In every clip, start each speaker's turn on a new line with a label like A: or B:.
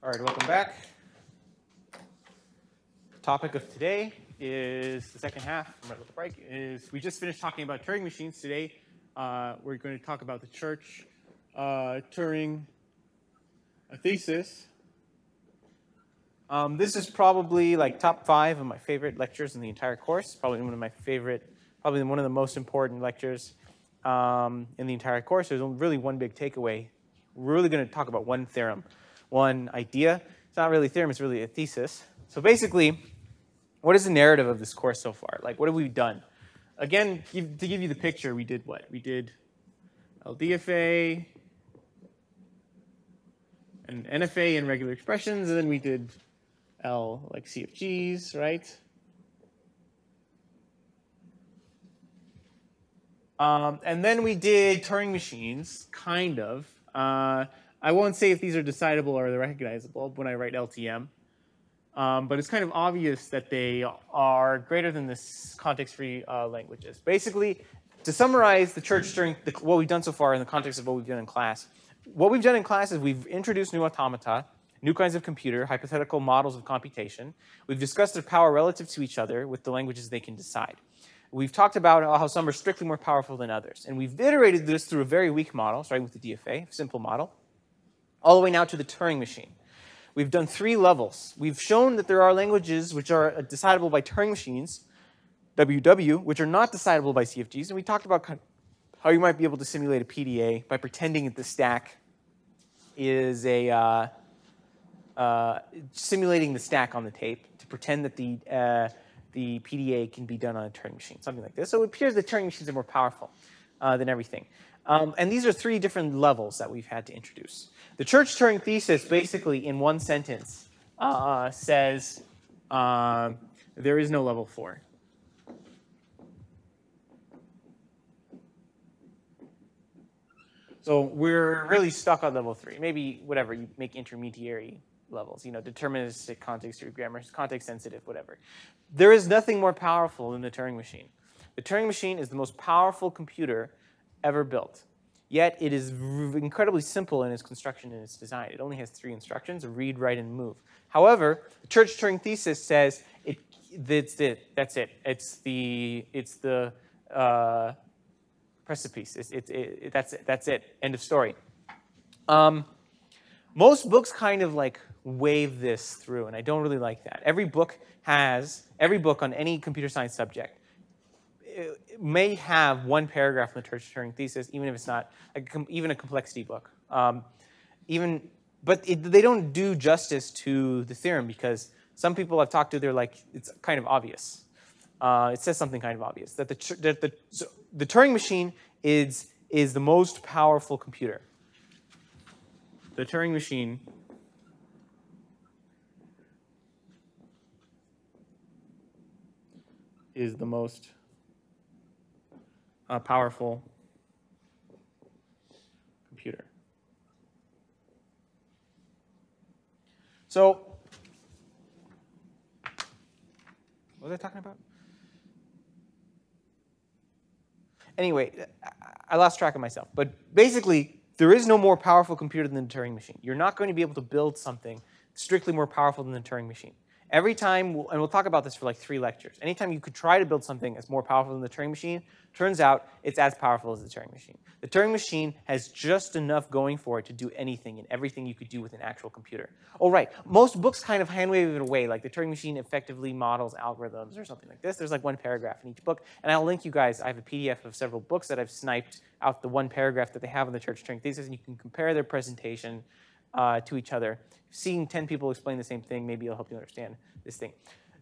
A: All right, welcome back. Topic of today is the second half from Right the Break. Is we just finished talking about Turing machines. Today, uh, we're going to talk about the church uh, Turing thesis. Um, this is probably like top five of my favorite lectures in the entire course. Probably one of my favorite, probably one of the most important lectures um, in the entire course. There's really one big takeaway. We're really going to talk about one theorem one idea. It's not really a theorem, it's really a thesis. So basically, what is the narrative of this course so far? Like, what have we done? Again, to give you the picture, we did what? We did LDFA and NFA in regular expressions, and then we did L like CFGs, right? Um, and then we did Turing machines, kind of. Uh, I won't say if these are decidable or they're recognizable when I write LTM. Um, but it's kind of obvious that they are greater than this context-free uh, languages. Basically, to summarize the Church Turing the, what we've done so far in the context of what we've done in class, what we've done in class is we've introduced new automata, new kinds of computer, hypothetical models of computation. We've discussed their power relative to each other with the languages they can decide. We've talked about how some are strictly more powerful than others. And we've iterated this through a very weak model, starting with the DFA, simple model all the way now to the Turing machine. We've done three levels. We've shown that there are languages which are decidable by Turing machines, WW, which are not decidable by CFGs. And we talked about how you might be able to simulate a PDA by pretending that the stack is a uh, uh, simulating the stack on the tape to pretend that the uh, the PDA can be done on a Turing machine, something like this. So it appears that Turing machines are more powerful uh, than everything. Um, and these are three different levels that we've had to introduce. The church Turing thesis, basically, in one sentence, uh, says uh, there is no level four. So we're really stuck on level three. Maybe whatever you make intermediary levels, you know, deterministic, context-free grammar, context-sensitive, whatever. There is nothing more powerful than the Turing machine. The Turing machine is the most powerful computer ever built. Yet it is incredibly simple in its construction and its design. It only has three instructions, read, write, and move. However, the Church Turing thesis says it, that's it. That's it. It's the, it's the uh, precipice. It's, it, it, that's it. That's it. End of story. Um, most books kind of like wave this through, and I don't really like that. Every book has, every book on any computer science subject may have one paragraph in the Church Turing thesis, even if it's not a, even a complexity book. Um, even, but it, they don't do justice to the theorem because some people I've talked to, they're like, it's kind of obvious. Uh, it says something kind of obvious that the that the so the Turing machine is is the most powerful computer. The Turing machine is the most a powerful computer. So, what was I talking about? Anyway, I lost track of myself. But basically, there is no more powerful computer than the Turing machine. You're not going to be able to build something strictly more powerful than the Turing machine. Every time, and we'll talk about this for like three lectures, anytime you could try to build something that's more powerful than the Turing machine, turns out it's as powerful as the Turing machine. The Turing machine has just enough going for it to do anything and everything you could do with an actual computer. Oh, right, most books kind of hand wave it away, like the Turing machine effectively models algorithms or something like this. There's like one paragraph in each book, and I'll link you guys, I have a PDF of several books that I've sniped out the one paragraph that they have in the Church Turing thesis, and you can compare their presentation uh, to each other. Seeing 10 people explain the same thing, maybe it'll help you understand this thing.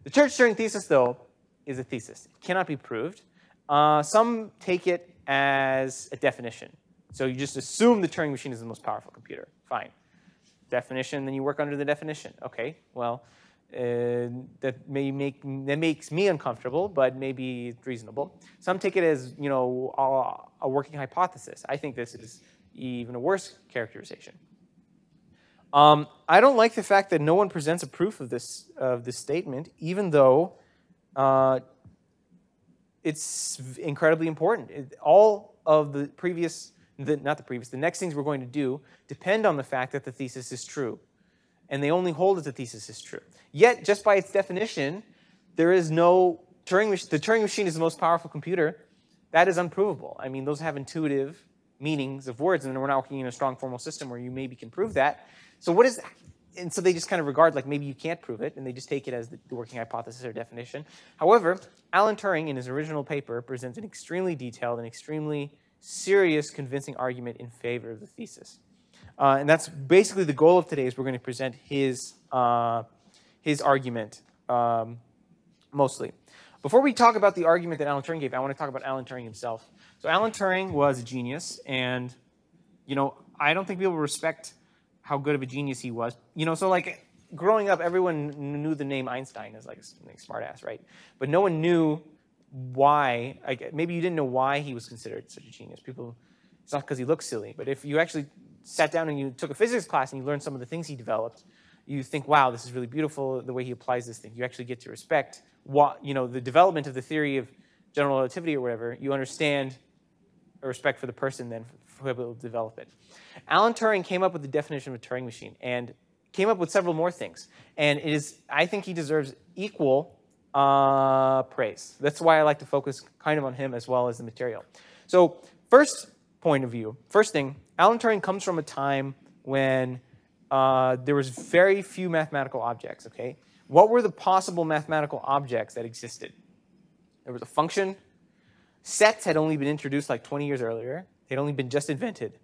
A: The church Turing thesis, though, is a thesis. It cannot be proved. Uh, some take it as a definition. So you just assume the Turing machine is the most powerful computer. Fine. Definition, then you work under the definition. Okay, well, uh, that may make that makes me uncomfortable, but maybe it's reasonable. Some take it as you know a, a working hypothesis. I think this is even a worse characterization. Um, I don't like the fact that no one presents a proof of this of this statement, even though uh, it's incredibly important. It, all of the previous, the, not the previous, the next things we're going to do depend on the fact that the thesis is true. and they only hold that the thesis is true. Yet, just by its definition, there is no Turing. The Turing machine is the most powerful computer. That is unprovable. I mean, those have intuitive meanings of words, and we're not working in a strong formal system where you maybe can prove that. So what is, and so they just kind of regard like maybe you can't prove it, and they just take it as the, the working hypothesis or definition. However, Alan Turing, in his original paper, presents an extremely detailed and extremely serious, convincing argument in favor of the thesis. Uh, and that's basically the goal of today is we're going to present his, uh, his argument um, mostly. Before we talk about the argument that Alan Turing gave, I want to talk about Alan Turing himself. So Alan Turing was a genius, and you know I don't think people respect how good of a genius he was. You know, so like growing up, everyone knew the name Einstein as like a like smartass, right? But no one knew why. Like, maybe you didn't know why he was considered such a genius. People, it's not because he looks silly, but if you actually sat down and you took a physics class and you learned some of the things he developed, you think, wow, this is really beautiful, the way he applies this thing. You actually get to respect what, you know, the development of the theory of general relativity or whatever. You understand a respect for the person then who able to develop it. Alan Turing came up with the definition of a Turing machine and came up with several more things. And it is, I think he deserves equal uh, praise. That's why I like to focus kind of on him as well as the material. So first point of view, first thing, Alan Turing comes from a time when uh, there was very few mathematical objects, okay? What were the possible mathematical objects that existed? There was a function. Sets had only been introduced like 20 years earlier. They'd only been just invented.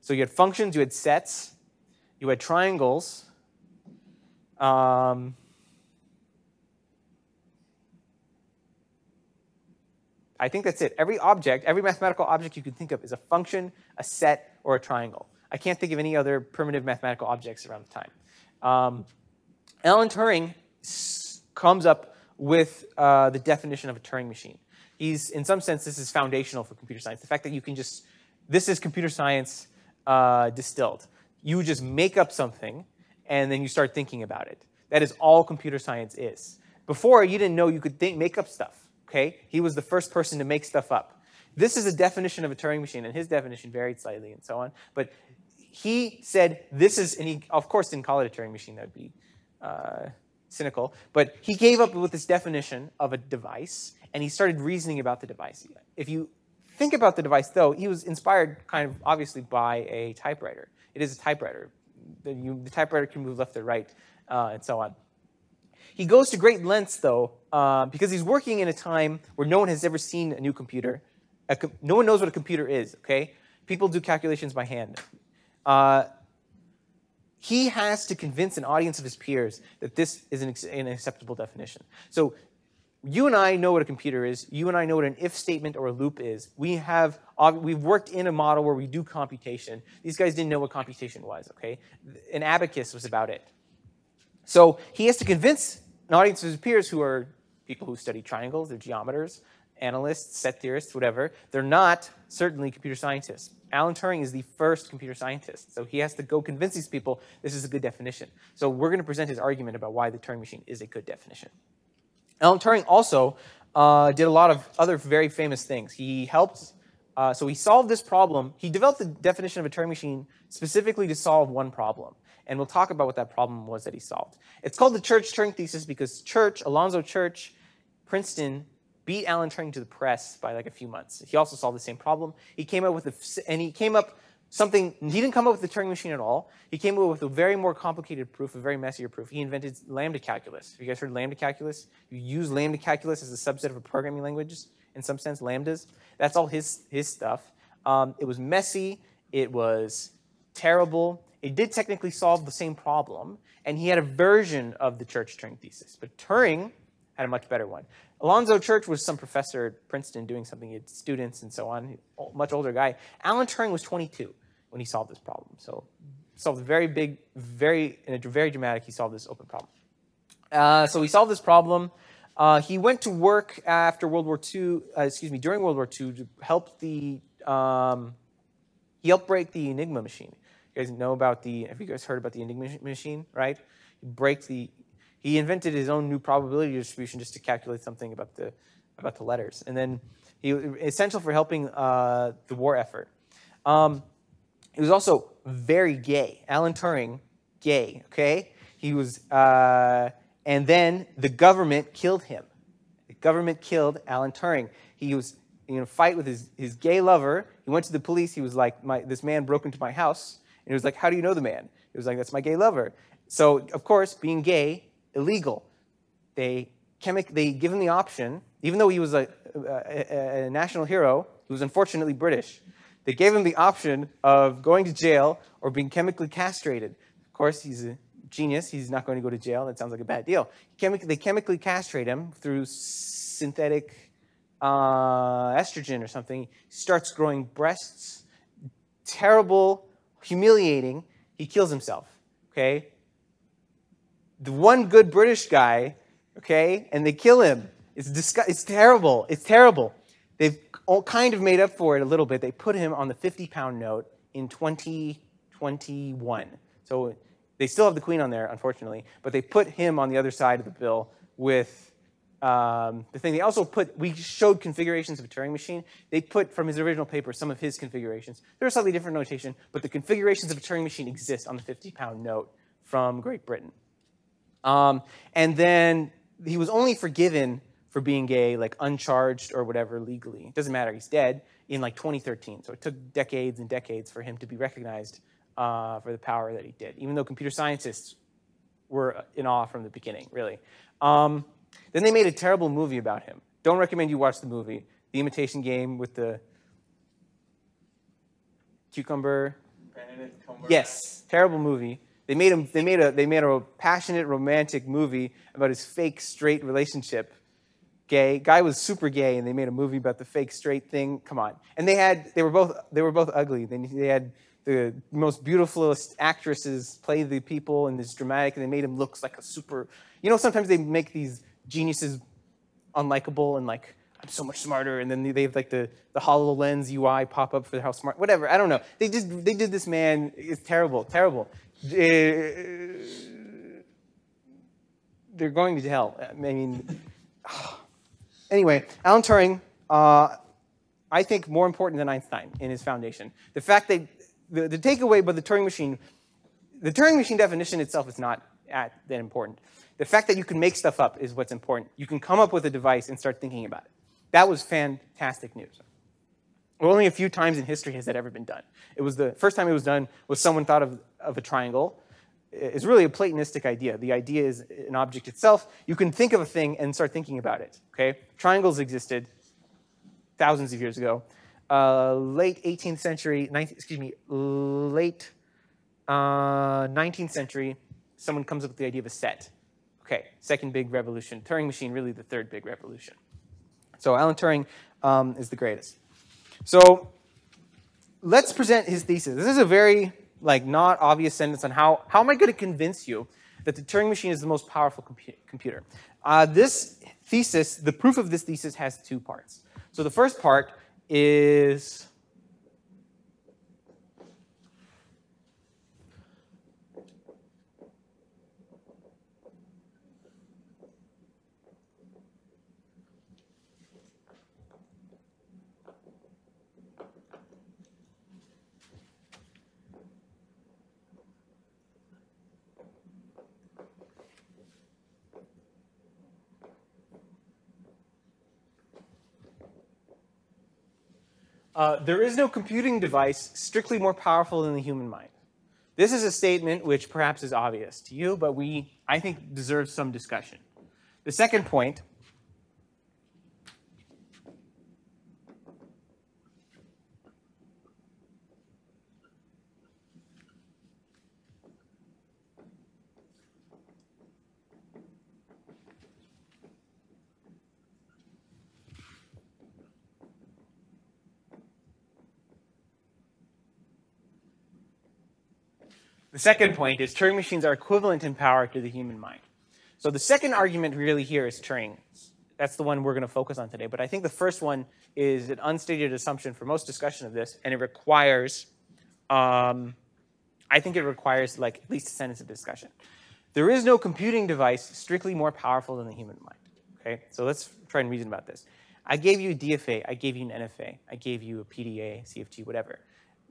A: So you had functions, you had sets, you had triangles. Um, I think that's it. Every object, every mathematical object you can think of is a function, a set, or a triangle. I can't think of any other primitive mathematical objects around the time. Um, Alan Turing comes up with uh, the definition of a Turing machine. He's, in some sense, this is foundational for computer science. The fact that you can just, this is computer science uh, distilled. You just make up something, and then you start thinking about it. That is all computer science is. Before, you didn't know you could think, make up stuff. Okay, he was the first person to make stuff up. This is a definition of a Turing machine, and his definition varied slightly and so on. But he said this is, and he of course didn't call it a Turing machine. That would be uh, cynical. But he gave up with this definition of a device, and he started reasoning about the device. If you think about the device, though, he was inspired kind of obviously by a typewriter. It is a typewriter. The, you, the typewriter can move left or right, uh, and so on. He goes to great lengths, though, uh, because he's working in a time where no one has ever seen a new computer. A com no one knows what a computer is, okay? People do calculations by hand. Uh, he has to convince an audience of his peers that this is an, an, acceptable definition. So you and I know what a computer is. You and I know what an if statement or a loop is. We have we've worked in a model where we do computation. These guys didn't know what computation was. Okay, an abacus was about it. So he has to convince an audience of his peers who are people who study triangles, they're geometers, analysts, set theorists, whatever. They're not certainly computer scientists. Alan Turing is the first computer scientist, so he has to go convince these people this is a good definition. So we're going to present his argument about why the Turing machine is a good definition. Alan Turing also uh, did a lot of other very famous things. He helped, uh, so he solved this problem. He developed the definition of a Turing machine specifically to solve one problem. And we'll talk about what that problem was that he solved. It's called the Church-Turing thesis because Church, Alonzo Church, Princeton, beat Alan Turing to the press by like a few months. He also solved the same problem. He came up with a, and he came up something, he didn't come up with the Turing machine at all. He came up with a very more complicated proof, a very messier proof. He invented lambda calculus. Have you guys heard lambda calculus? You use lambda calculus as a subset of a programming language, in some sense, lambdas. That's all his, his stuff. Um, it was messy. It was terrible. It did technically solve the same problem, and he had a version of the Church-Turing thesis. But Turing had a much better one. Alonzo Church was some professor at Princeton doing something, he had students and so on, much older guy. Alan Turing was 22 when he solved this problem. So solved a very big, very, in a very dramatic, he solved this open problem. Uh, so he solved this problem. Uh, he went to work after World War II, uh, excuse me, during World War II to help the, um, he helped break the Enigma machine. You guys know about the, have you guys heard about the Enigma machine, right? He break the, he invented his own new probability distribution just to calculate something about the, about the letters. And then he, essential for helping uh, the war effort. Um, he was also very gay. Alan Turing, gay, okay? He was, uh, and then the government killed him. The government killed Alan Turing. He was in a fight with his, his gay lover. He went to the police. He was like, my, this man broke into my house. And he was like, how do you know the man? He was like, that's my gay lover. So, of course, being gay, illegal. They, chemic- they give him the option, even though he was a, a, a national hero, he was unfortunately British. They gave him the option of going to jail or being chemically castrated. Of course, he's a genius. He's not going to go to jail. That sounds like a bad deal. They chemically castrate him through synthetic uh, estrogen or something. He starts growing breasts. Terrible, humiliating. He kills himself. Okay? The one good British guy, okay, and they kill him. It's, disgu- it's terrible. It's terrible. They've all kind of made up for it a little bit. They put him on the 50 pound note in 2021. So they still have the Queen on there, unfortunately, but they put him on the other side of the bill with um, the thing. They also put, we showed configurations of a Turing machine. They put from his original paper some of his configurations. They're a slightly different notation, but the configurations of a Turing machine exist on the 50 pound note from Great Britain. Um, and then he was only forgiven for being gay, like uncharged or whatever legally. It doesn't matter, he's dead in like 2013. So it took decades and decades for him to be recognized uh, for the power that he did, even though computer scientists were in awe from the beginning, really. Um, then they made a terrible movie about him. Don't recommend you watch the movie. The Imitation Game with the cucumber. Yes, terrible movie. They made him. They made a. They made a passionate, romantic movie about his fake straight relationship. Gay guy was super gay, and they made a movie about the fake straight thing. Come on. And they had. They were both. They were both ugly. They, they had the most beautifulest actresses play the people in this dramatic, and they made him look like a super. You know, sometimes they make these geniuses unlikable and like I'm so much smarter, and then they have like the the Hololens UI pop up for how smart, whatever. I don't know. They just they did this man. It's terrible, terrible. Uh, they're going to hell. I mean, anyway, Alan Turing. Uh, I think more important than Einstein in his foundation. The fact that the, the takeaway by the Turing machine, the Turing machine definition itself is not that important. The fact that you can make stuff up is what's important. You can come up with a device and start thinking about it. That was fantastic news. Only a few times in history has that ever been done. It was the first time it was done was someone thought of, of a triangle. It's really a Platonistic idea. The idea is an object itself. You can think of a thing and start thinking about it. Okay, triangles existed thousands of years ago. Uh, late 18th century, 19, excuse me, late uh, 19th century, someone comes up with the idea of a set. Okay, second big revolution. Turing machine, really the third big revolution. So Alan Turing um, is the greatest. So let's present his thesis. This is a very like not obvious sentence on how, how am I going to convince you that the Turing machine is the most powerful compu computer. Uh, this thesis, the proof of this thesis has two parts. So the first part is Uh, there is no computing device strictly more powerful than the human mind. This is a statement which perhaps is obvious to you, but we, I think, deserves some discussion. The second point The second point is Turing machines are equivalent in power to the human mind. So the second argument really here is Turing. That's the one we're going to focus on today. But I think the first one is an unstated assumption for most discussion of this, and it requires, um, I think it requires like at least a sentence of discussion. There is no computing device strictly more powerful than the human mind. Okay, so let's try and reason about this. I gave you a DFA, I gave you an NFA, I gave you a PDA, CFG, whatever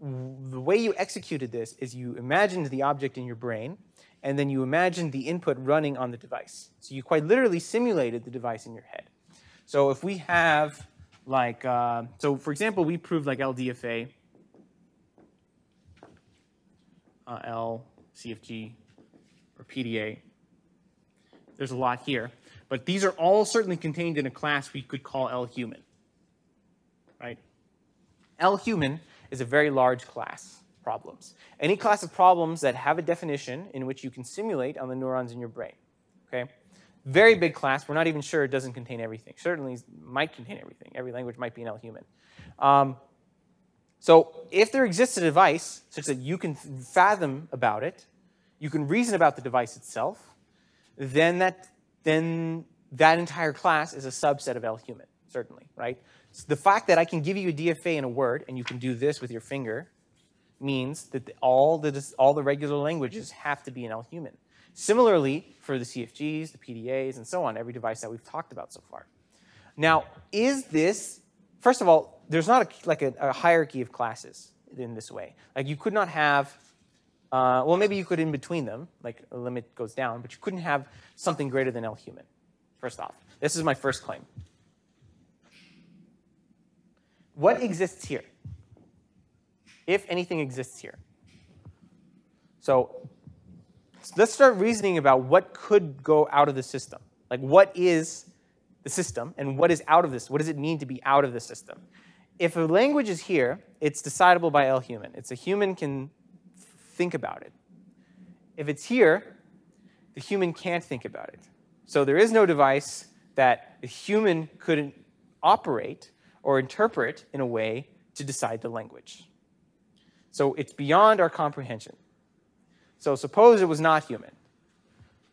A: the way you executed this is you imagined the object in your brain, and then you imagined the input running on the device. So you quite literally simulated the device in your head. So if we have like, uh, so for example, we proved like LDFA, uh, L, CFG, or PDA. There's a lot here. But these are all certainly contained in a class we could call L human. Right? L human is a very large class problems. Any class of problems that have a definition in which you can simulate on the neurons in your brain. Okay? Very big class. We're not even sure it doesn't contain everything. Certainly might contain everything. Every language might be an L human. Um, so if there exists a device such that you can fathom about it, you can reason about the device itself, then that, then that entire class is a subset of L human, certainly, right? So the fact that I can give you a DFA in a word and you can do this with your finger means that all the, all the regular languages have to be an L human. Similarly, for the CFGs, the PDAs, and so on, every device that we've talked about so far. Now, is this, first of all, there's not a, like a, a hierarchy of classes in this way. Like you could not have uh, well, maybe you could in between them, like a limit goes down, but you couldn't have something greater than L human, first off. This is my first claim. What exists here? If anything exists here. So let's start reasoning about what could go out of the system. Like what is the system and what is out of this? What does it mean to be out of the system? If a language is here, it's decidable by L human. It's a human can think about it. If it's here, the human can't think about it. So there is no device that the human couldn't operate or interpret in a way to decide the language. So it's beyond our comprehension. So suppose it was not human.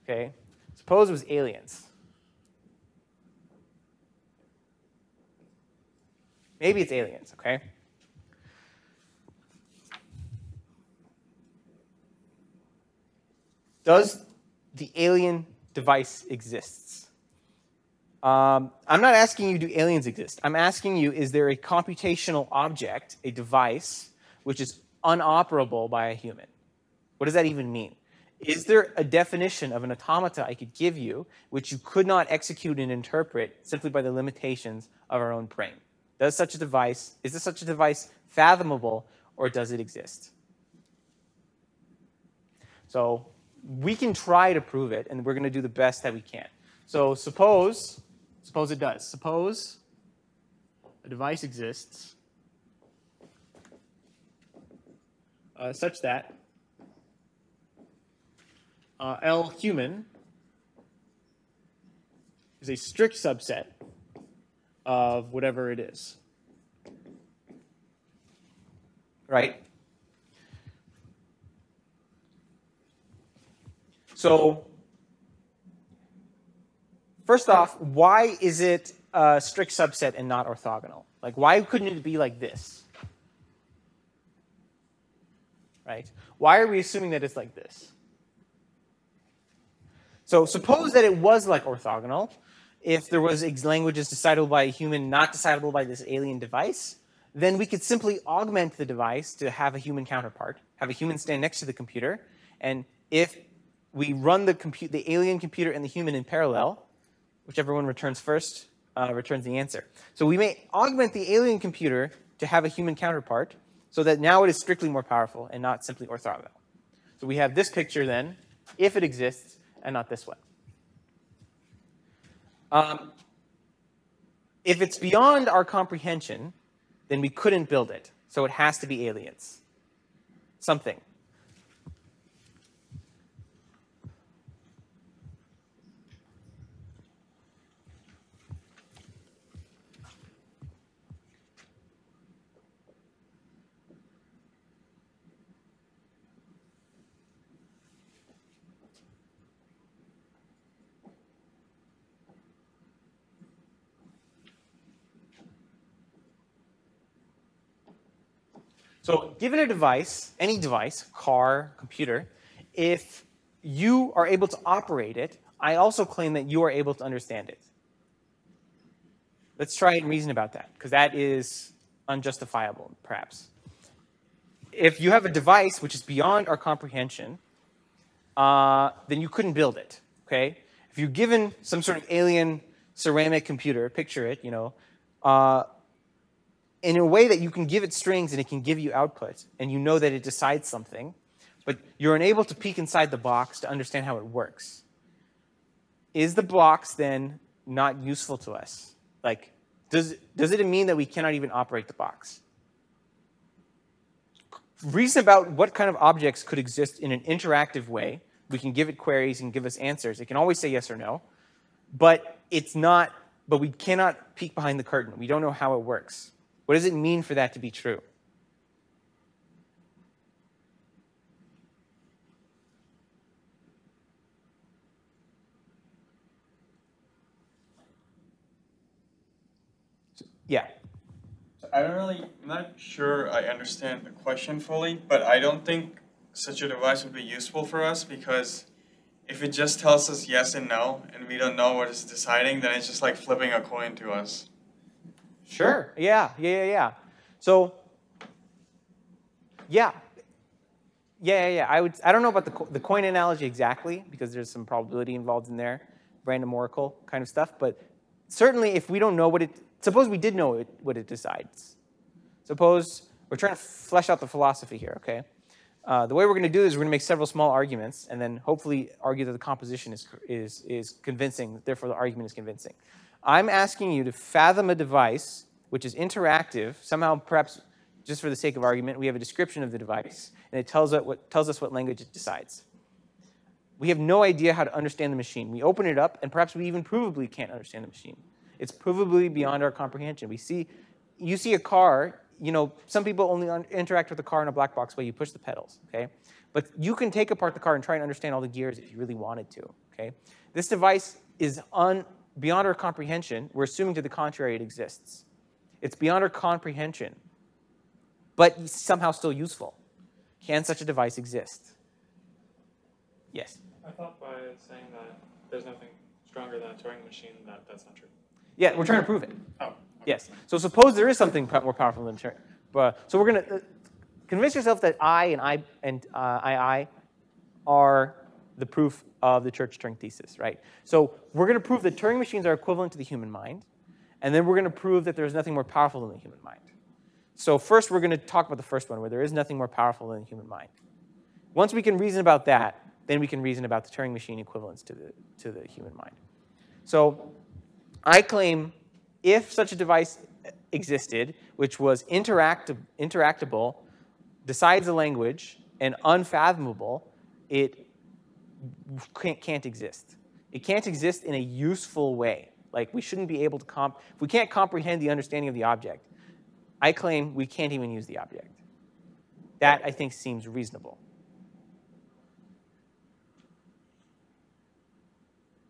A: Okay? Suppose it was aliens. Maybe it's aliens, okay? does the alien device exists? Um, I'm not asking you, do aliens exist? I'm asking you, is there a computational object, a device, which is unoperable by a human? What does that even mean? Is there a definition of an automata I could give you which you could not execute and interpret simply by the limitations of our own brain? Does such a device, is this such a device fathomable or does it exist? So we can try to prove it, and we're going to do the best that we can. So suppose, suppose it does. Suppose a device exists uh, such that uh, L human is a strict subset of whatever it is. Right? So first off, why is it a strict subset and not orthogonal? Like, why couldn't it be like this? Right? Why are we assuming that it's like this? So suppose that it was like orthogonal. If there was languages decidable by a human, not decidable by this alien device, then we could simply augment the device to have a human counterpart, have a human stand next to the computer, and if we run the, the alien computer and the human in parallel. Whichever one returns first uh, returns the answer. So we may augment the alien computer to have a human counterpart so that now it is strictly more powerful and not simply orthogonal. So we have this picture then, if it exists, and not this one. Um, if it's beyond our comprehension, then we couldn't build it. So it has to be aliens. Something. So given a device, any device, car, computer, if you are able to operate it, I also claim that you are able to understand it. Let's try and reason about that, because that is unjustifiable, perhaps. if you have a device which is beyond our comprehension, uh, then you couldn't build it, okay? If you're given some sort of alien ceramic computer, picture it, you know, uh, in a way that you can give it strings and it can give you output, and you know that it decides something, but you're unable to peek inside the box to understand how it works. Is the box then not useful to us? Like, does, does it mean that we cannot even operate the box? Reason about what kind of objects could exist in an interactive way. We can give it queries and give us answers. It can always say yes or no, but it's not, but we cannot peek behind the curtain. We don't know how it works. What does it mean for that to be true? Yeah.
B: I don't really, I'm not sure I understand the question fully, but I don't think such a device would be useful for us because if it just tells us yes and no and we don't know what it's deciding, then it's just like flipping a coin to us.
A: Sure. Yeah, yeah, yeah, yeah. So, yeah. Yeah, yeah, yeah. I would. I don't know about the the coin analogy exactly because there's some probability involved in there, random oracle kind of stuff. But certainly, if we don't know what it Suppose we did know it, what it decides. Suppose we're trying to flesh out the philosophy here, okay? Uh, the way we're going to do is we're going to make several small arguments and then hopefully argue that the composition is, is, is convincing, therefore the argument is convincing. I'm asking you to fathom a device which is interactive, somehow perhaps just for the sake of argument, we have a description of the device, and it tells us what, tells us what language it decides. We have no idea how to understand the machine. We open it up, and perhaps we even provably can't understand the machine. It's provably beyond our comprehension. We see, you see a car, you know, some people only interact with the car in a black box where you push the pedals, okay? But you can take apart the car and try and understand all the gears if you really wanted to, okay? This device is un, beyond our comprehension. We're assuming to the contrary it exists. It's beyond our comprehension, but somehow still useful. Can such a device exist? Yes?
C: I thought by saying that there's nothing stronger than a Turing machine that that's not true.
A: Yeah, we're trying to prove it.
C: Oh. Okay.
A: Yes. So suppose there is something more powerful than Turing. But, so we're going to uh, convince yourself that I and I and uh, II are the proof of the Church-Turing thesis, right? So we're going to prove that Turing machines are equivalent to the human mind, and then we're going to prove that there's nothing more powerful than the human mind. So first, we're going to talk about the first one, where there is nothing more powerful than the human mind. Once we can reason about that, then we can reason about the Turing machine equivalence to the, to the human mind. So I claim if such a device existed, which was interactive interactable, decides a language, and unfathomable, it can't, can't exist. It can't exist in a useful way. Like we shouldn't be able to comp. If we can't comprehend the understanding of the object, I claim we can't even use the object. That I think seems reasonable.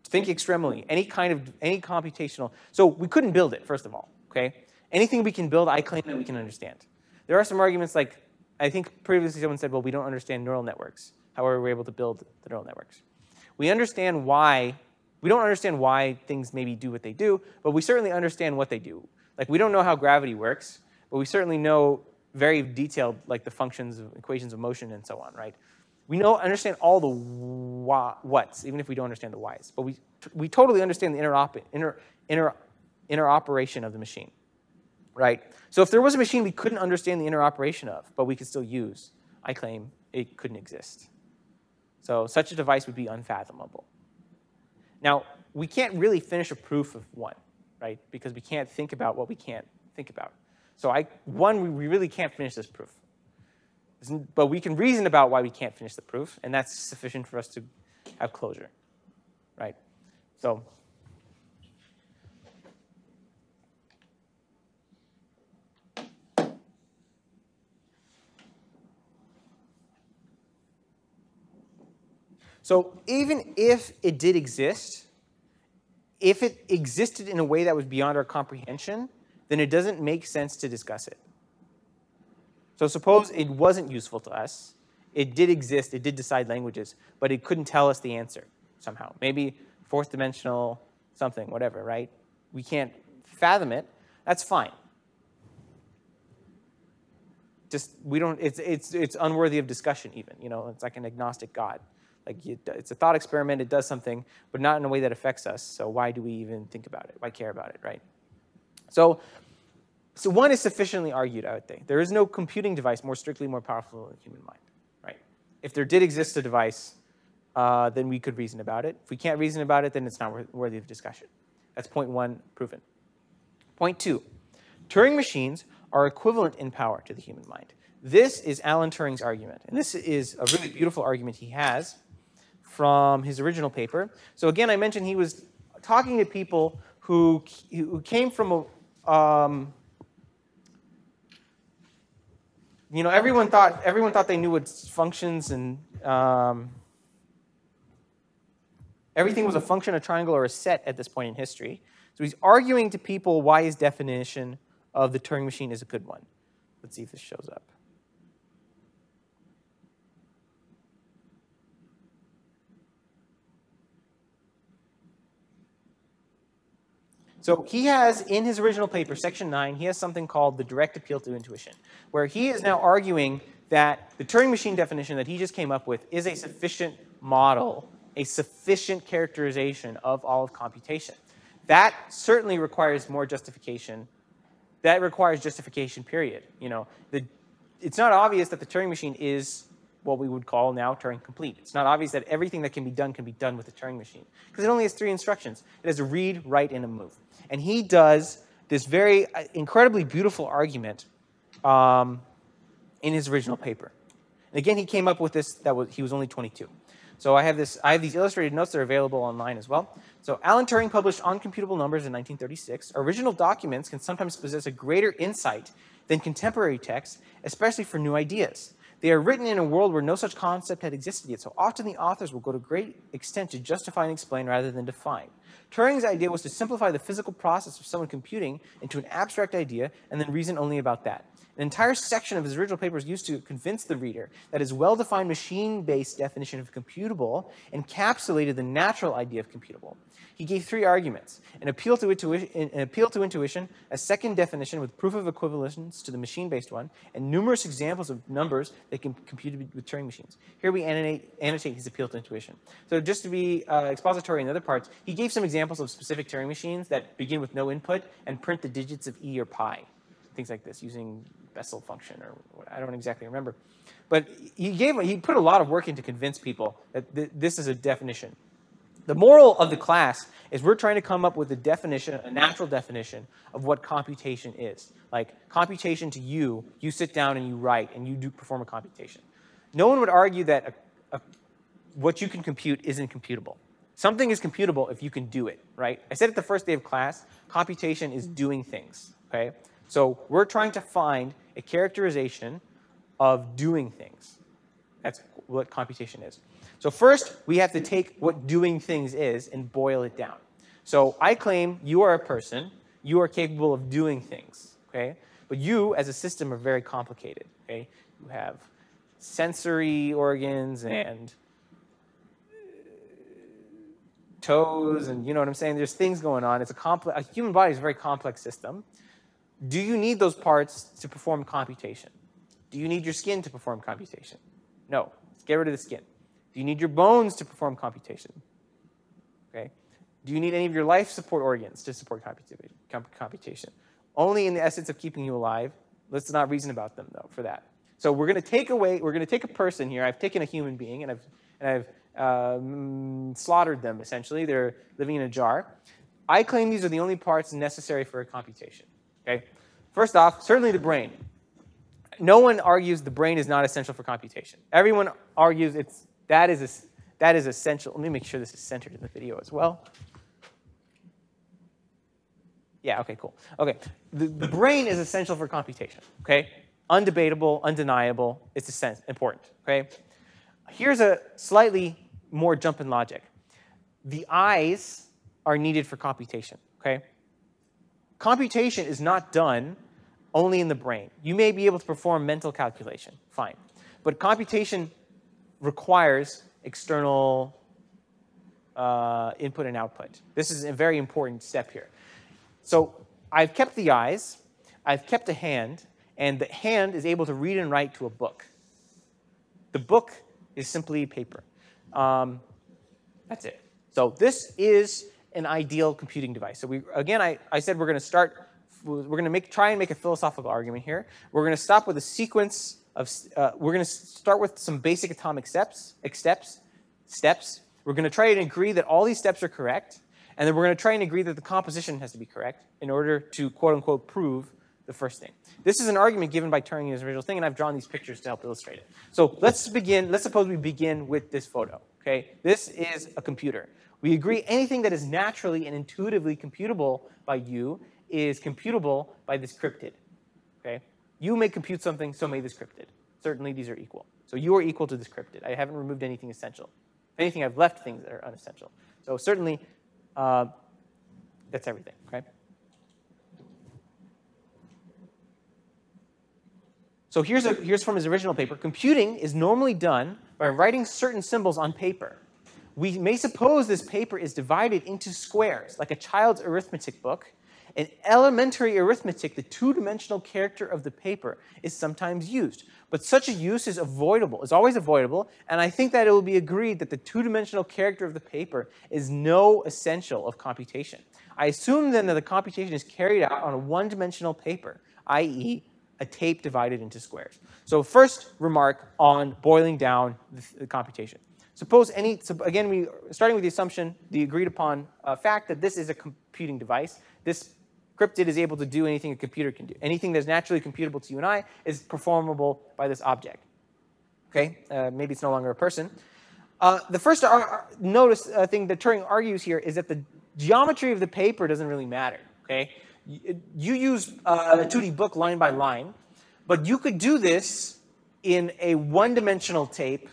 A: Think extremely. Any kind of any computational. So we couldn't build it, first of all. Okay. Anything we can build, I claim that we can understand. There are some arguments like I think previously someone said, well, we don't understand neural networks. However, we're able to build the neural networks. We understand why. We don't understand why things maybe do what they do, but we certainly understand what they do. Like we don't know how gravity works, but we certainly know very detailed, like the functions of equations of motion and so on, right? We know, understand all the whats, even if we don't understand the whys. But we, we totally understand the inner, inner, inner, inner operation of the machine, right? So if there was a machine we couldn't understand the inner operation of, but we could still use, I claim it couldn't exist. So such a device would be unfathomable. Now, we can't really finish a proof of one, right? Because we can't think about what we can't think about. So I, one, we really can't finish this proof. But we can reason about why we can't finish the proof, and that's sufficient for us to have closure, right? So. So even if it did exist, if it existed in a way that was beyond our comprehension, then it doesn't make sense to discuss it. So suppose it wasn't useful to us. It did exist, it did decide languages, but it couldn't tell us the answer somehow. Maybe fourth dimensional something, whatever, right? We can't fathom it. That's fine. just we don't. It's it's it's unworthy of discussion. Even you know, it's like an agnostic God. Like it's a thought experiment. It does something, but not in a way that affects us. So why do we even think about it? Why care about it, right? So, so one is sufficiently argued, I would think. There is no computing device more strictly more powerful than the human mind, right? If there did exist a device, uh, then we could reason about it. If we can't reason about it, then it's not worthy of discussion. That's point one proven. Point two, Turing machines are equivalent in power to the human mind. This is Alan Turing's argument, and this is a really beautiful argument he has from his original paper. So again, I mentioned he was talking to people who, who came from a, um, you know, everyone thought everyone thought they knew what functions and um, everything was a function, a triangle, or a set at this point in history. So he's arguing to people why his definition of the Turing machine is a good one. Let's see if this shows up. So he has, in his original paper, section 9, he has something called the direct appeal to intuition, where he is now arguing that the Turing machine definition that he just came up with is a sufficient model, a sufficient characterization of all of computation. That certainly requires more justification. That requires justification, period. You know, the, it's not obvious that the Turing machine is what we would call now Turing complete. It's not obvious that everything that can be done can be done with the Turing machine because it only has three instructions. It has a read, write, and a move. And he does this very uh, incredibly beautiful argument um, in his original paper. And again, he came up with this that was he was only 22. So I have this I have these illustrated notes that are available online as well. So Alan Turing published On Computable Numbers in 1936. Original documents can sometimes possess a greater insight than contemporary texts, especially for new ideas. They are written in a world where no such concept had existed yet, so often the authors will go to great extent to justify and explain rather than define. Turing's idea was to simplify the physical process of someone computing into an abstract idea and then reason only about that. An entire section of his original paper is used to convince the reader that his well-defined machine-based definition of computable encapsulated the natural idea of computable. He gave three arguments, an appeal to, intuition, an appeal to intuition, a second definition with proof of equivalence to the machine-based one, and numerous examples of numbers that can be computed with Turing machines. Here we annotate, annotate his appeal to intuition. So just to be uh, expository in other parts, he gave some examples of specific Turing machines that begin with no input and print the digits of E or pi, things like this, using Bessel function, or I don't exactly remember. But he gave he put a lot of work in to convince people that th this is a definition. The moral of the class is we're trying to come up with a definition, a natural definition of what computation is. Like computation to you, you sit down and you write and you do perform a computation. No one would argue that a, a, what you can compute isn't computable. Something is computable if you can do it, right? I said at the first day of class, computation is doing things, okay? So we're trying to find a characterization of doing things. That's what computation is. So first, we have to take what doing things is and boil it down. So I claim you are a person, you are capable of doing things, okay? But you, as a system, are very complicated, okay? You have sensory organs and toes and you know what I'm saying? There's things going on. It's a complex, a human body is a very complex system. Do you need those parts to perform computation? Do you need your skin to perform computation? No. Let's get rid of the skin. Do you need your bones to perform computation? Okay. Do you need any of your life support organs to support computation? Only in the essence of keeping you alive. Let's not reason about them though for that. So we're going to take away. We're going to take a person here. I've taken a human being and I've and I've um, slaughtered them essentially. They're living in a jar. I claim these are the only parts necessary for a computation. Okay. First off, certainly the brain. No one argues the brain is not essential for computation. Everyone argues it's that is a, that is essential. Let me make sure this is centered in the video as well. Yeah, okay, cool. Okay, the, the brain is essential for computation, okay? Undebatable, undeniable, it's important, okay? Here's a slightly more jump in logic. The eyes are needed for computation, okay? Computation is not done only in the brain. You may be able to perform mental calculation, fine. But computation requires external uh, input and output. This is a very important step here. So I've kept the eyes, I've kept a hand, and the hand is able to read and write to a book. The book is simply paper. Um, that's it. So this is an ideal computing device. So we again, I, I said we're going to start. We're going to make try and make a philosophical argument here. We're going to stop with a sequence of. Uh, we're going to start with some basic atomic steps. Steps. Steps. We're going to try and agree that all these steps are correct, and then we're going to try and agree that the composition has to be correct in order to quote unquote prove the first thing. This is an argument given by Turing in his original thing, and I've drawn these pictures to help illustrate it. So let's begin. Let's suppose we begin with this photo. Okay, this is a computer. We agree anything that is naturally and intuitively computable by you is computable by this cryptid. Okay? You may compute something, so may this cryptid. Certainly these are equal. So you are equal to this cryptid. I haven't removed anything essential. If anything, I've left things that are unessential. So certainly, uh, that's everything, okay? So here's, a, here's from his original paper. Computing is normally done by writing certain symbols on paper we may suppose this paper is divided into squares, like a child's arithmetic book. In elementary arithmetic, the two-dimensional character of the paper is sometimes used. But such a use is avoidable, is always avoidable, and I think that it will be agreed that the two-dimensional character of the paper is no essential of computation. I assume then that the computation is carried out on a one-dimensional paper, i.e., a tape divided into squares. So first remark on boiling down the, the computation. Suppose any, again, we starting with the assumption, the agreed upon uh, fact that this is a computing device. This cryptid is able to do anything a computer can do. Anything that's naturally computable to you and I is performable by this object. Okay, uh, maybe it's no longer a person. Uh, the first notice uh, thing that Turing argues here is that the geometry of the paper doesn't really matter. Okay, you, you use uh, a 2D book line by line, but you could do this in a one-dimensional tape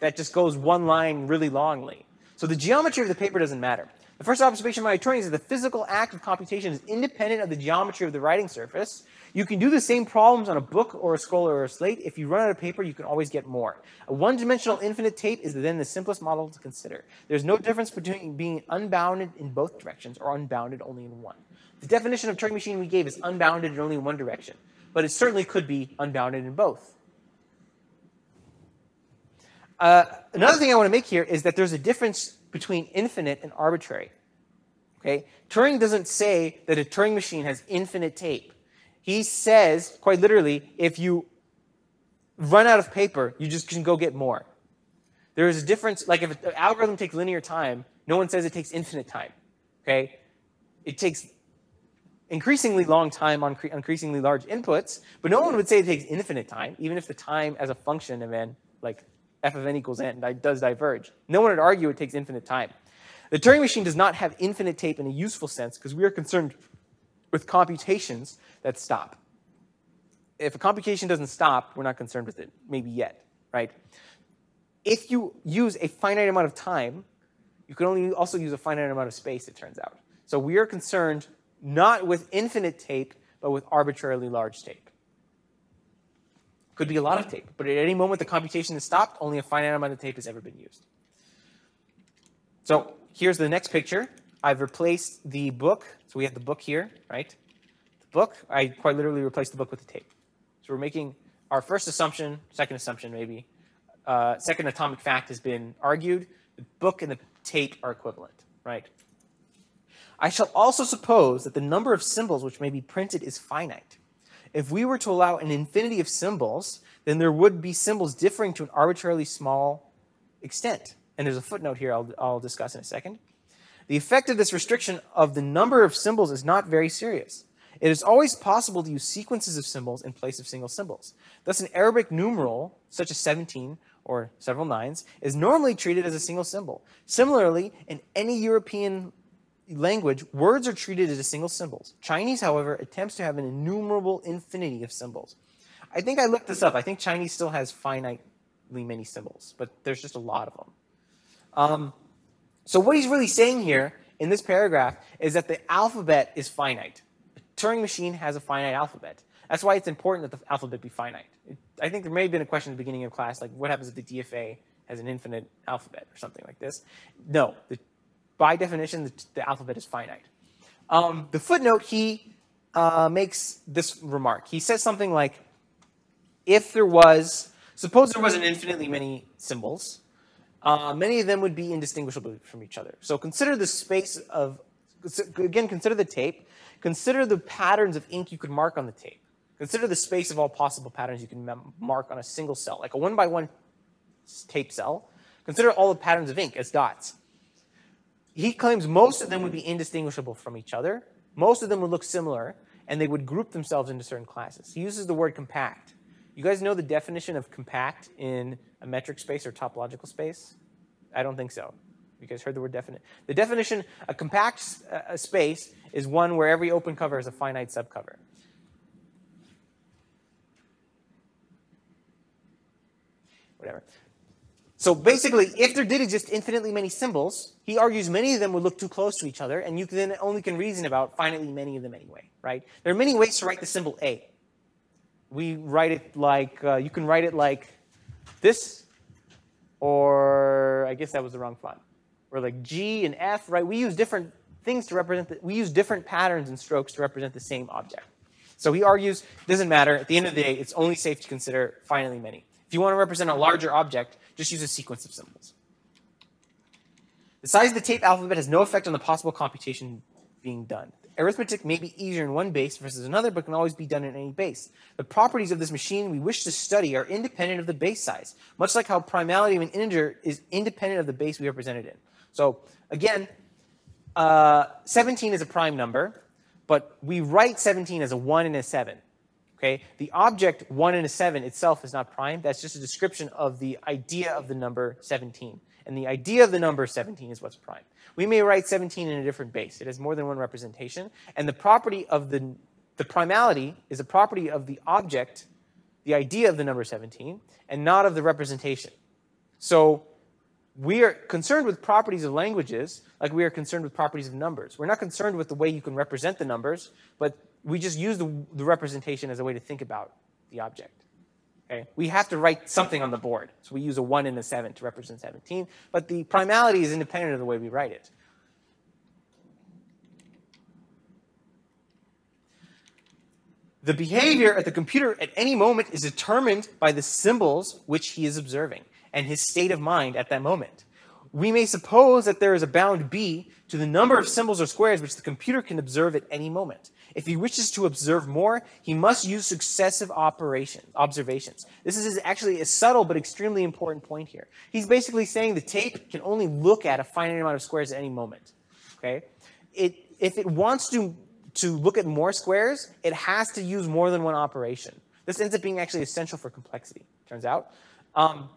A: that just goes one line really longly. So the geometry of the paper doesn't matter. The first observation by Turing is that the physical act of computation is independent of the geometry of the writing surface. You can do the same problems on a book or a scroll or a slate. If you run out of paper, you can always get more. A one-dimensional infinite tape is then the simplest model to consider. There's no difference between being unbounded in both directions or unbounded only in one. The definition of Turing machine we gave is unbounded in only one direction, but it certainly could be unbounded in both. Uh, another thing I want to make here is that there's a difference between infinite and arbitrary. Okay? Turing doesn't say that a Turing machine has infinite tape. He says, quite literally, if you run out of paper, you just can go get more. There is a difference, like if an algorithm takes linear time, no one says it takes infinite time. Okay? It takes increasingly long time on increasingly large inputs, but no one would say it takes infinite time, even if the time as a function of n, like f of n equals n does diverge. No one would argue it takes infinite time. The Turing machine does not have infinite tape in a useful sense because we are concerned with computations that stop. If a computation doesn't stop, we're not concerned with it, maybe yet, right? If you use a finite amount of time, you can only also use a finite amount of space, it turns out. So we are concerned not with infinite tape, but with arbitrarily large tape. Could be a lot of tape, but at any moment the computation is stopped, only a finite amount of tape has ever been used. So here's the next picture. I've replaced the book. So we have the book here, right? The book, I quite literally replaced the book with the tape. So we're making our first assumption, second assumption maybe. Uh, second atomic fact has been argued. The book and the tape are equivalent, right? I shall also suppose that the number of symbols which may be printed is finite. If we were to allow an infinity of symbols, then there would be symbols differing to an arbitrarily small extent. And there's a footnote here I'll, I'll discuss in a second. The effect of this restriction of the number of symbols is not very serious. It is always possible to use sequences of symbols in place of single symbols. Thus, an Arabic numeral, such as 17 or several nines, is normally treated as a single symbol. Similarly, in any European language, words are treated as a single symbols. Chinese, however, attempts to have an innumerable infinity of symbols. I think I looked this up. I think Chinese still has finitely many symbols, but there's just a lot of them. Um, so what he's really saying here in this paragraph is that the alphabet is finite. A Turing machine has a finite alphabet. That's why it's important that the alphabet be finite. It, I think there may have been a question at the beginning of class, like what happens if the DFA has an infinite alphabet or something like this? No, the by definition, the, the alphabet is finite. Um, the footnote, he uh, makes this remark. He says something like, if there was, suppose there was an infinitely many symbols, uh, many of them would be indistinguishable from each other. So consider the space of, again, consider the tape. Consider the patterns of ink you could mark on the tape. Consider the space of all possible patterns you can mark on a single cell, like a one by one tape cell. Consider all the patterns of ink as dots. He claims most of them would be indistinguishable from each other. Most of them would look similar, and they would group themselves into certain classes. He uses the word compact. You guys know the definition of compact in a metric space or topological space? I don't think so. You guys heard the word definite? The definition, a compact uh, space is one where every open cover is a finite subcover. Whatever. So basically, if there did exist infinitely many symbols, he argues many of them would look too close to each other, and you then only can reason about finitely many of them anyway, right? There are many ways to write the symbol A. We write it like, uh, you can write it like this, or I guess that was the wrong font. Or like G and F, right? We use different things to represent, the, we use different patterns and strokes to represent the same object. So he argues, it doesn't matter. At the end of the day, it's only safe to consider finitely many. If you want to represent a larger object, just use a sequence of symbols. The size of the tape alphabet has no effect on the possible computation being done. Arithmetic may be easier in one base versus another, but can always be done in any base. The properties of this machine we wish to study are independent of the base size, much like how primality of an integer is independent of the base we represent it in. So again, uh, 17 is a prime number, but we write 17 as a 1 and a 7. Okay, the object 1 and a 7 itself is not prime. That's just a description of the idea of the number 17. And the idea of the number 17 is what's prime. We may write 17 in a different base. It has more than one representation. And the property of the, the primality is a property of the object, the idea of the number 17, and not of the representation. So we are concerned with properties of languages like we are concerned with properties of numbers. We're not concerned with the way you can represent the numbers, but we just use the, the representation as a way to think about the object. Okay? We have to write something on the board. So we use a 1 and a 7 to represent 17, but the primality is independent of the way we write it. The behavior at the computer at any moment is determined by the symbols which he is observing and his state of mind at that moment we may suppose that there is a bound b to the number of symbols or squares which the computer can observe at any moment. If he wishes to observe more, he must use successive operation, observations. This is actually a subtle but extremely important point here. He's basically saying the tape can only look at a finite amount of squares at any moment. Okay? It, if it wants to, to look at more squares, it has to use more than one operation. This ends up being actually essential for complexity, turns out. Um,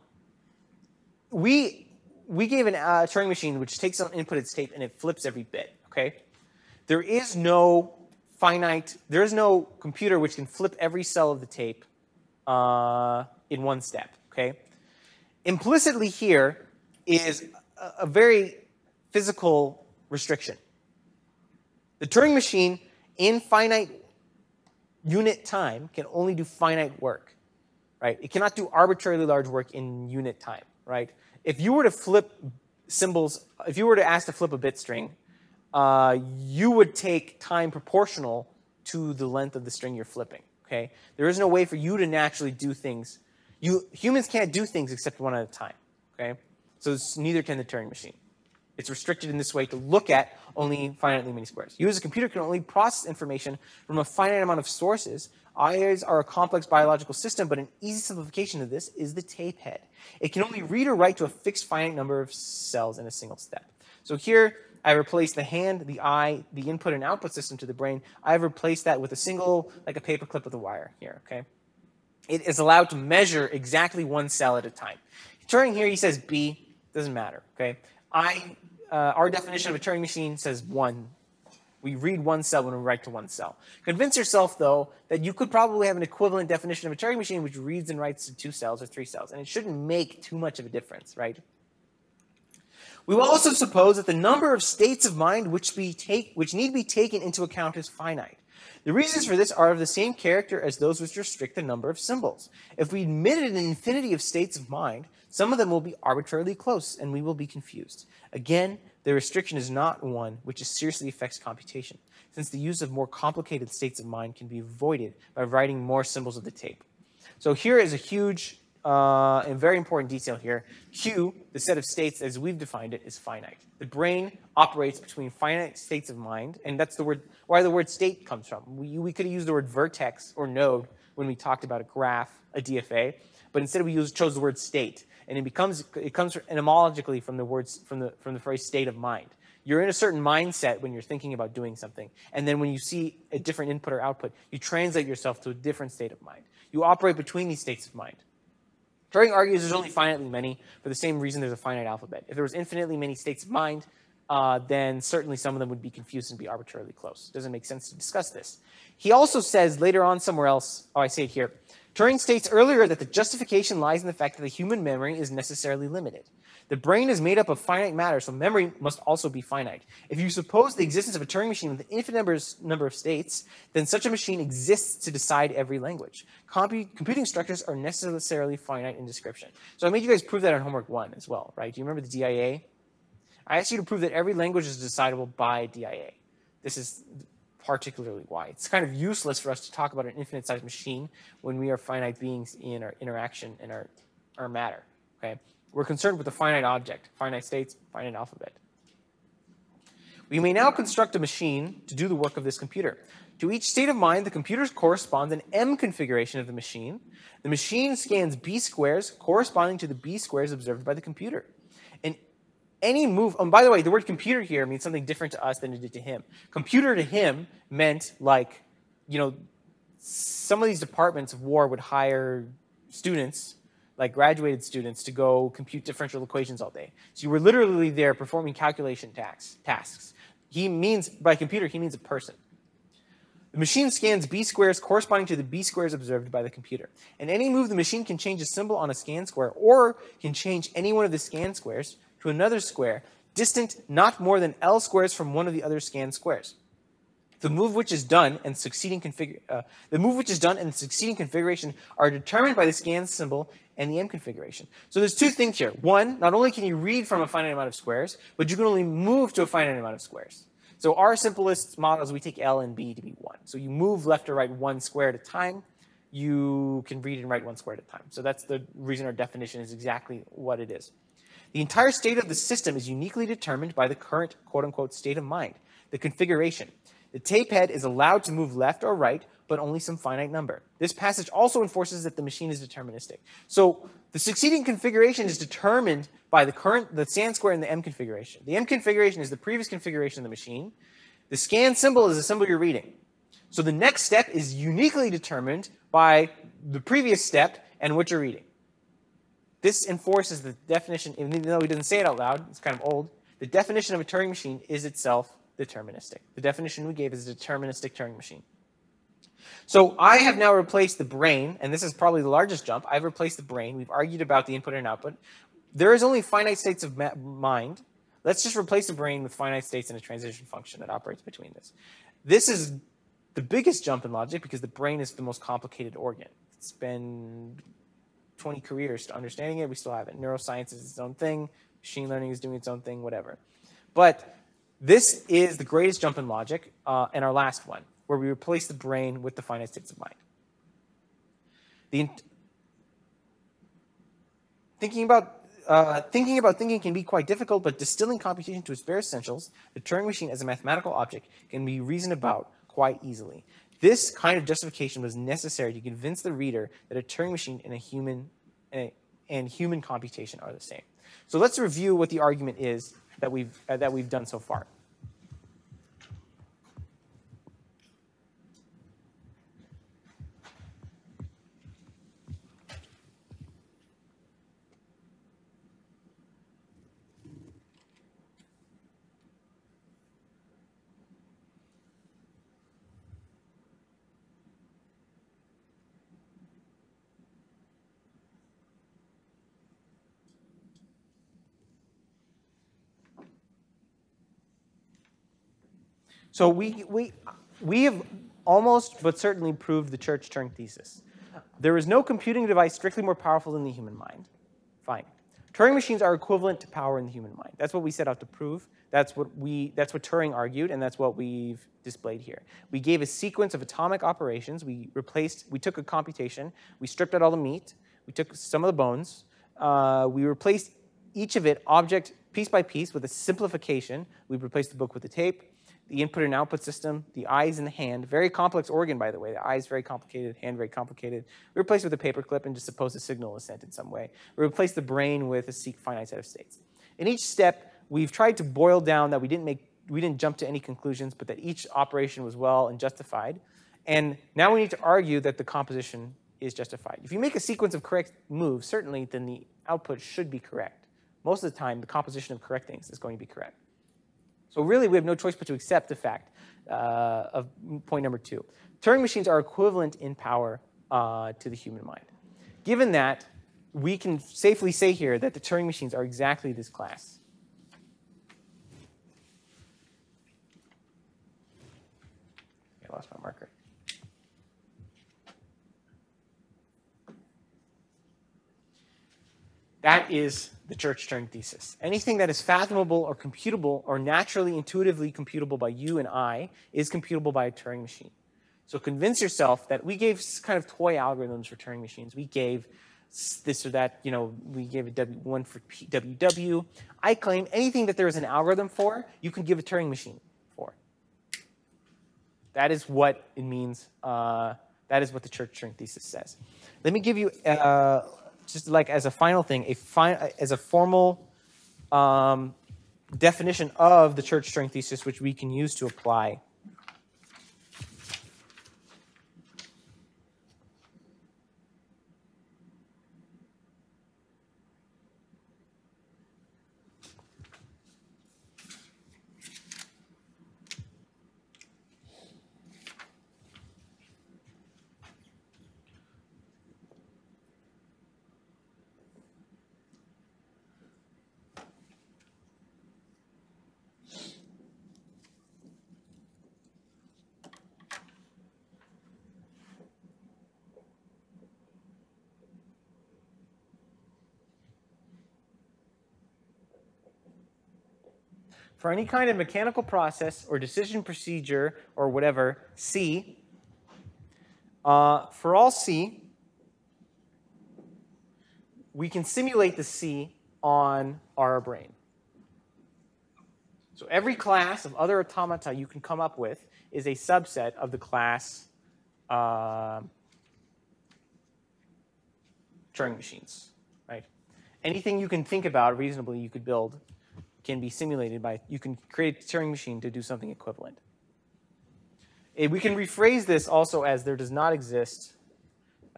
A: we we gave a uh, Turing machine which takes an input its tape and it flips every bit, okay? There is no finite, there is no computer which can flip every cell of the tape uh, in one step, okay? Implicitly here is a, a very physical restriction. The Turing machine in finite unit time can only do finite work, right? It cannot do arbitrarily large work in unit time, right? if you were to flip symbols, if you were to ask to flip a bit string, uh, you would take time proportional to the length of the string you're flipping. Okay, there is no way for you to naturally do things. You humans can't do things except one at a time. Okay, so neither can the Turing machine. It's restricted in this way to look at only finitely many squares. You as a computer can only process information from a finite amount of sources Eyes are a complex biological system, but an easy simplification of this is the tape head. It can only read or write to a fixed finite number of cells in a single step. So here, I replaced the hand, the eye, the input and output system to the brain. I've replaced that with a single, like a paper clip with a wire here, okay? It is allowed to measure exactly one cell at a time. Turing here, he says B, doesn't matter, okay? I, uh, our definition of a Turing machine says one we read one cell when we write to one cell. Convince yourself, though, that you could probably have an equivalent definition of a Turing machine which reads and writes to two cells or three cells, and it shouldn't make too much of a difference, right? We will also suppose that the number of states of mind which, take, which need to be taken into account is finite. The reasons for this are of the same character as those which restrict the number of symbols. If we admitted an infinity of states of mind, some of them will be arbitrarily close, and we will be confused. Again, the restriction is not one which seriously affects computation, since the use of more complicated states of mind can be avoided by writing more symbols of the tape. So here is a huge uh, and very important detail here. Q, the set of states as we've defined it, is finite. The brain operates between finite states of mind, and that's the word where the word state comes from. We, we could have used the word vertex or node when we talked about a graph, a DFA, but instead we chose the word state, and it becomes it comes etymologically from the words from the from the phrase state of mind. You're in a certain mindset when you're thinking about doing something, and then when you see a different input or output, you translate yourself to a different state of mind. You operate between these states of mind. Turing argues there's only finitely many for the same reason there's a finite alphabet. If there was infinitely many states of mind, uh, then certainly some of them would be confused and be arbitrarily close. It doesn't make sense to discuss this. He also says later on somewhere else, oh, I say it here, Turing states earlier that the justification lies in the fact that the human memory is necessarily limited. The brain is made up of finite matter, so memory must also be finite. If you suppose the existence of a Turing machine with an infinite number of states, then such a machine exists to decide every language. Compu computing structures are necessarily finite in description. So I made you guys prove that on homework one as well, right? Do you remember the DIA? I asked you to prove that every language is decidable by DIA. This is particularly why. It's kind of useless for us to talk about an infinite sized machine when we are finite beings in our interaction and our, our matter. Okay? We're concerned with a finite object, finite states, finite alphabet. We may now construct a machine to do the work of this computer. To each state of mind, the computer corresponds an M configuration of the machine. The machine scans B squares corresponding to the B squares observed by the computer. Any move, and by the way, the word computer here means something different to us than it did to him. Computer to him meant like, you know, some of these departments of war would hire students like graduated students to go compute differential equations all day. So you were literally there performing calculation tasks. tasks. He means, by computer, he means a person. The machine scans B squares corresponding to the B squares observed by the computer. And any move, the machine can change a symbol on a scan square or can change any one of the scan squares to another square distant not more than L squares from one of the other scan squares. The move which is done and succeeding uh, the move which is done and succeeding configuration are determined by the scan symbol and the M configuration. So there's two things here. One, not only can you read from a finite amount of squares, but you can only move to a finite amount of squares. So our simplest models, we take L and B to be one. So you move left or right one square at a time. You can read and write one square at a time. So that's the reason our definition is exactly what it is. The entire state of the system is uniquely determined by the current quote unquote state of mind, the configuration. The tape head is allowed to move left or right, but only some finite number. This passage also enforces that the machine is deterministic. So the succeeding configuration is determined by the current, the scan square and the M configuration. The M configuration is the previous configuration of the machine. The scan symbol is the symbol you're reading. So the next step is uniquely determined by the previous step and what you're reading. This enforces the definition, even though he doesn't say it out loud, it's kind of old. The definition of a Turing machine is itself deterministic. The definition we gave is a deterministic Turing machine. So I have now replaced the brain, and this is probably the largest jump. I've replaced the brain. We've argued about the input and output. There is only finite states of mind. Let's just replace the brain with finite states and a transition function that operates between this. This is the biggest jump in logic because the brain is the most complicated organ. It's been 20 careers to understanding it. We still have it. Neuroscience is its own thing. Machine learning is doing its own thing, whatever. But this is the greatest jump in logic uh, and our last one, where we replace the brain with the finite states of mind. The thinking about uh, thinking about thinking can be quite difficult, but distilling computation to its bare essentials, the Turing machine as a mathematical object can be reasoned about quite easily. This kind of justification was necessary to convince the reader that a Turing machine and a human and, a, and human computation are the same. So let's review what the argument is that we've, uh, that we've done so far. So we, we, we have almost but certainly proved the Church Turing thesis. There is no computing device strictly more powerful than the human mind. Fine. Turing machines are equivalent to power in the human mind. That's what we set out to prove. That's what we that's what Turing argued, and that's what we've displayed here. We gave a sequence of atomic operations. We replaced, we took a computation, we stripped out all the meat, we took some of the bones, uh, we replaced each of it object piece by piece with a simplification. We replaced the book with the tape, the input and output system, the eyes and the hand. Very complex organ, by the way. The eye is very complicated, hand very complicated. We replace it with a paperclip and just suppose a signal is sent in some way. We replace the brain with a finite set of states. In each step, we've tried to boil down that we didn't make we didn't jump to any conclusions, but that each operation was well and justified. And now we need to argue that the composition is justified. If you make a sequence of correct moves, certainly then the output should be correct. Most of the time, the composition of correct things is going to be correct. So really, we have no choice but to accept the fact uh, of point number two. Turing machines are equivalent in power uh, to the human mind. Given that, we can safely say here that the Turing machines are exactly this class. I lost my marker. That is the Church-Turing thesis. Anything that is fathomable or computable or naturally intuitively computable by you and I is computable by a Turing machine. So convince yourself that we gave kind of toy algorithms for Turing machines. We gave this or that, you know, we gave a w, one for WW. I claim anything that there is an algorithm for, you can give a Turing machine for. That is what it means. Uh, that is what the Church-Turing thesis says. Let me give you uh, just like as a final thing, a as a formal um, definition of the Church-Turing thesis, which we can use to apply. For any kind of mechanical process or decision procedure or whatever, C, uh, for all C, we can simulate the C on our brain. So every class of other automata you can come up with is a subset of the class uh, Turing machines, right? Anything you can think about reasonably you could build can be simulated by, you can create a Turing machine to do something equivalent. We can rephrase this also as there does not exist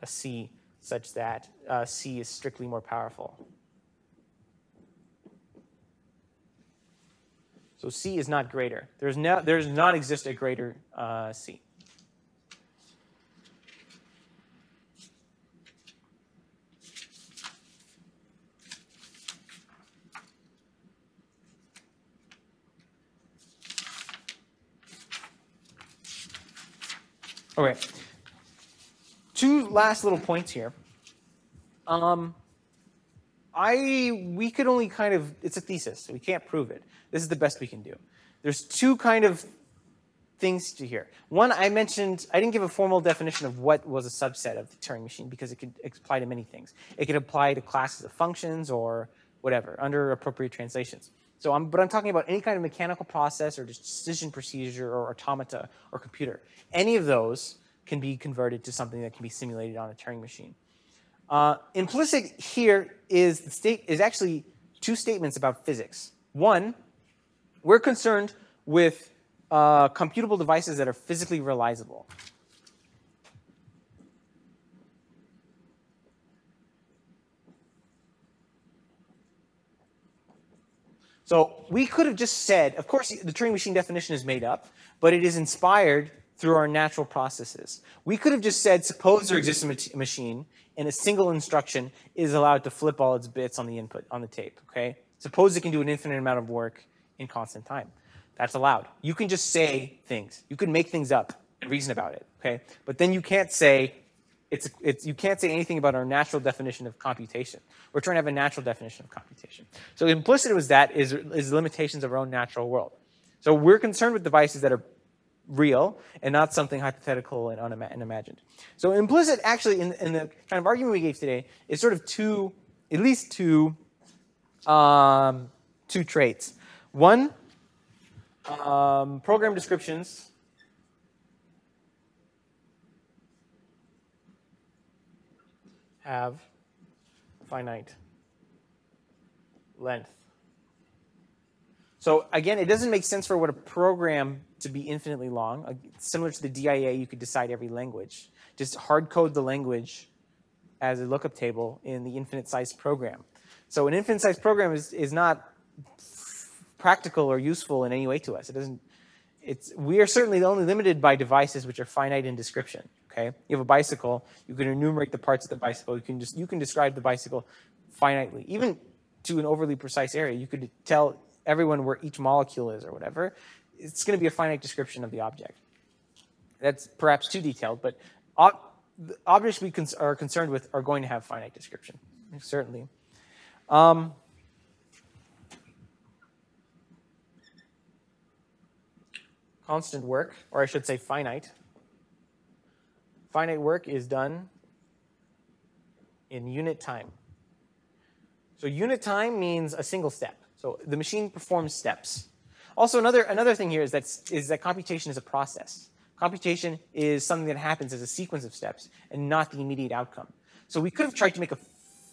A: a C such that uh, C is strictly more powerful. So C is not greater. There's, no, does not exist a greater uh, C. Okay. Two last little points here. Um, I we could only kind of it's a thesis, so we can't prove it. This is the best we can do. There's two kind of things to hear. One, I mentioned I didn't give a formal definition of what was a subset of the Turing machine because it could apply to many things. It could apply to classes of functions or whatever under appropriate translations. So I'm, but I'm talking about any kind of mechanical process or decision procedure or automata or computer. Any of those can be converted to something that can be simulated on a Turing machine. Uh, implicit here is the state is actually two statements about physics. One, we're concerned with uh, computable devices that are physically realizable. So we could have just said, of course, the Turing machine definition is made up, but it is inspired through our natural processes. We could have just said, suppose there exists a machine and a single instruction is allowed to flip all its bits on the input, on the tape, okay? Suppose it can do an infinite amount of work in constant time. That's allowed. You can just say things. You can make things up and reason about it, okay? But then you can't say, it's, it's, you can't say anything about our natural definition of computation. We're trying to have a natural definition of computation. So implicit was that is, is limitations of our own natural world. So we're concerned with devices that are real and not something hypothetical and unimagined. So implicit actually in, in, the kind of argument we gave today is sort of two, at least two, um, two traits. One, um, program descriptions have finite length. So again, it doesn't make sense for what a program to be infinitely long. Similar to the DIA, you could decide every language. Just hard code the language as a lookup table in the infinite sized program. So an infinite sized program is, is not practical or useful in any way to us. It doesn't, it's, we are certainly only limited by devices which are finite in description. Okay, you have a bicycle. You can enumerate the parts of the bicycle. You can just you can describe the bicycle finitely, even to an overly precise area. You could tell everyone where each molecule is or whatever. It's going to be a finite description of the object. That's perhaps too detailed, but ob the objects we cons are concerned with are going to have finite description, certainly. Um, constant work, or I should say finite. Finite work is done in unit time. So unit time means a single step. So the machine performs steps. Also, another, another thing here is that, is that computation is a process. Computation is something that happens as a sequence of steps and not the immediate outcome. So we could have tried to make a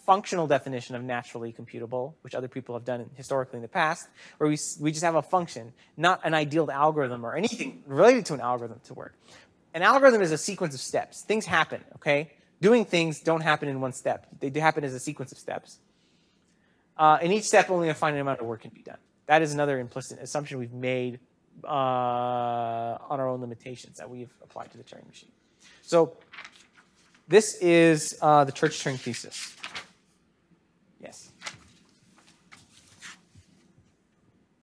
A: functional definition of naturally computable, which other people have done historically in the past, where we, we just have a function, not an ideal algorithm or anything related to an algorithm to work. An algorithm is a sequence of steps. Things happen, okay? Doing things don't happen in one step. They happen as a sequence of steps. Uh, in each step, only a finite amount of work can be done. That is another implicit assumption we've made uh, on our own limitations that we've applied to the Turing machine. So this is uh, the Church Turing thesis.